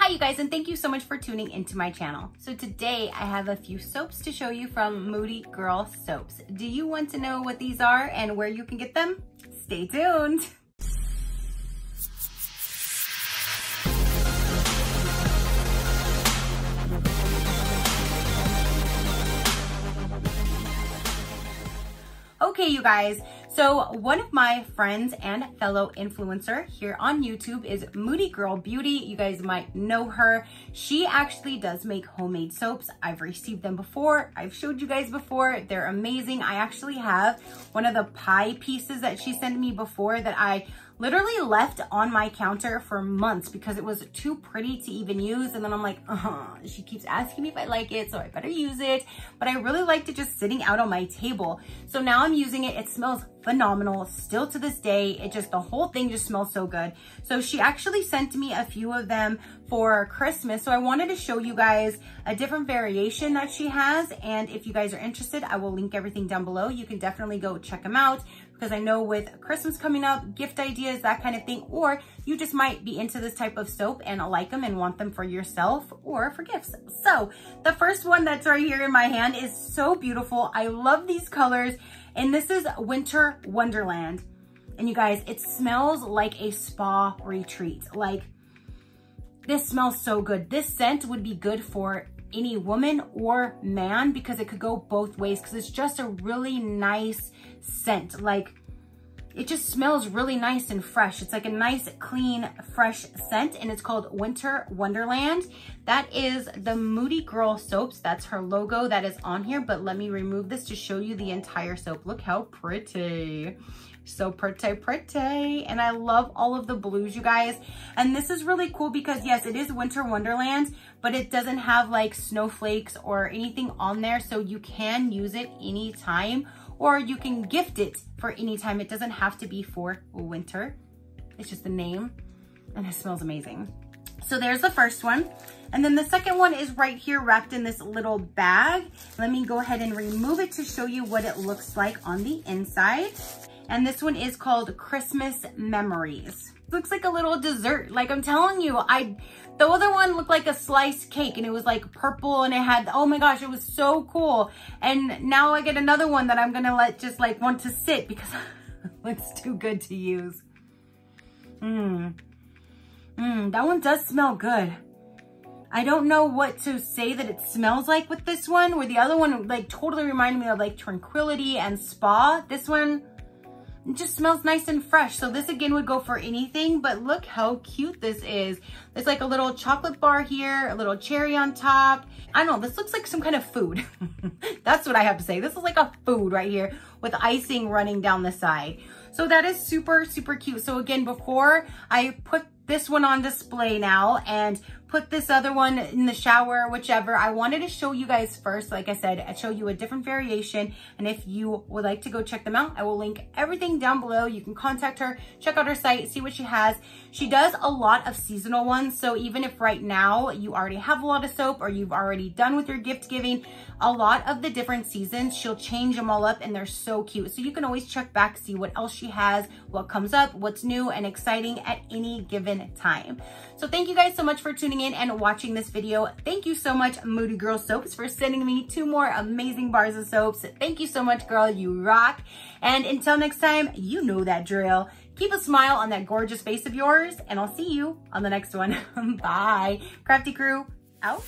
Hi you guys and thank you so much for tuning into my channel. So today I have a few soaps to show you from Moody Girl Soaps. Do you want to know what these are and where you can get them? Stay tuned. Okay, you guys, so one of my friends and fellow influencer here on YouTube is Moody Girl Beauty. You guys might know her. She actually does make homemade soaps. I've received them before. I've showed you guys before. They're amazing. I actually have one of the pie pieces that she sent me before that I literally left on my counter for months because it was too pretty to even use. And then I'm like, uh -huh. she keeps asking me if I like it, so I better use it. But I really liked it just sitting out on my table. So now I'm using it. It smells phenomenal still to this day. It just, the whole thing just smells so good. So she actually sent me a few of them for Christmas. So I wanted to show you guys a different variation that she has. And if you guys are interested, I will link everything down below. You can definitely go check them out because I know with Christmas coming up, gift ideas, that kind of thing, or you just might be into this type of soap and like them and want them for yourself or for gifts. So the first one that's right here in my hand is so beautiful. I love these colors and this is Winter Wonderland. And you guys, it smells like a spa retreat. Like this smells so good. This scent would be good for any woman or man because it could go both ways because it's just a really nice scent. Like it just smells really nice and fresh. It's like a nice, clean, fresh scent and it's called Winter Wonderland. That is the Moody Girl soaps. That's her logo that is on here, but let me remove this to show you the entire soap. Look how pretty. So pretty, pretty. And I love all of the blues, you guys. And this is really cool because yes, it is Winter Wonderland, but it doesn't have like snowflakes or anything on there. So you can use it anytime or you can gift it for any time. It doesn't have to be for winter. It's just the name and it smells amazing. So there's the first one. And then the second one is right here wrapped in this little bag. Let me go ahead and remove it to show you what it looks like on the inside. And this one is called Christmas Memories. Looks like a little dessert. Like I'm telling you, I the other one looked like a sliced cake and it was like purple and it had, oh my gosh, it was so cool. And now I get another one that I'm gonna let just like want to sit because it looks too good to use. Mmm. Mmm, that one does smell good. I don't know what to say that it smells like with this one, where the other one like totally reminded me of like Tranquility and Spa. This one, it just smells nice and fresh. So this again would go for anything, but look how cute this is. There's like a little chocolate bar here, a little cherry on top. I don't know, this looks like some kind of food. That's what I have to say. This is like a food right here with icing running down the side. So that is super, super cute. So again, before I put this one on display now and put this other one in the shower, whichever. I wanted to show you guys first, like I said, I show you a different variation. And if you would like to go check them out, I will link everything down below. You can contact her, check out her site, see what she has. She does a lot of seasonal ones. So even if right now you already have a lot of soap or you've already done with your gift giving, a lot of the different seasons, she'll change them all up and they're so cute. So you can always check back, see what else she has, what comes up, what's new and exciting at any given time. So thank you guys so much for tuning in and watching this video. Thank you so much, Moody Girl Soaps, for sending me two more amazing bars of soaps. Thank you so much, girl. You rock. And until next time, you know that drill. Keep a smile on that gorgeous face of yours, and I'll see you on the next one. Bye. Crafty Crew, out.